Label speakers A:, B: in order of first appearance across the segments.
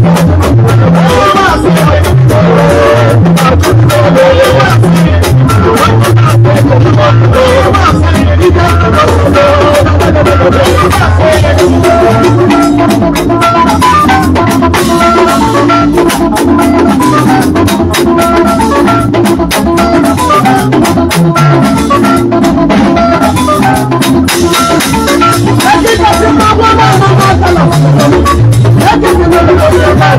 A: Thank you. Olha o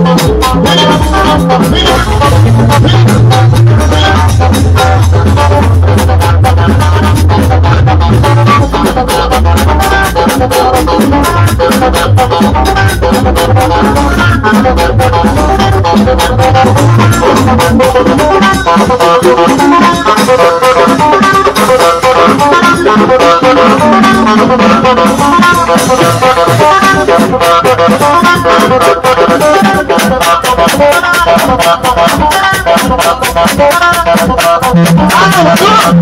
A: Thank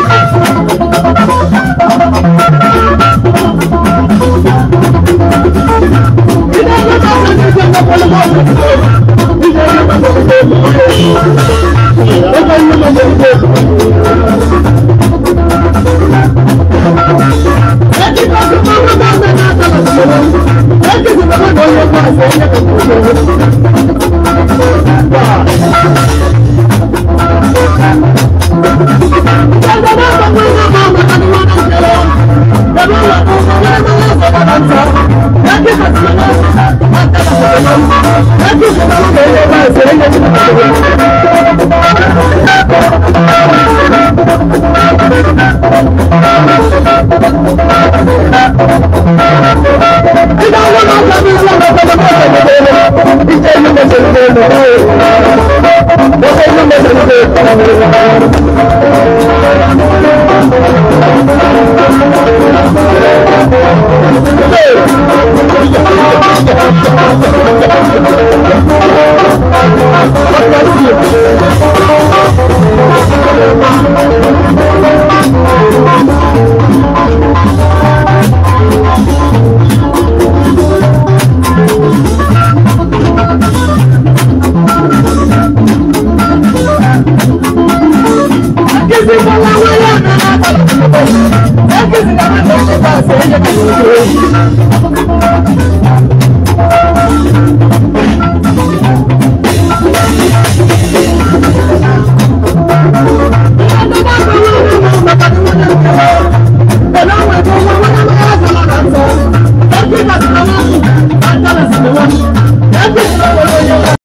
A: Oh, my God.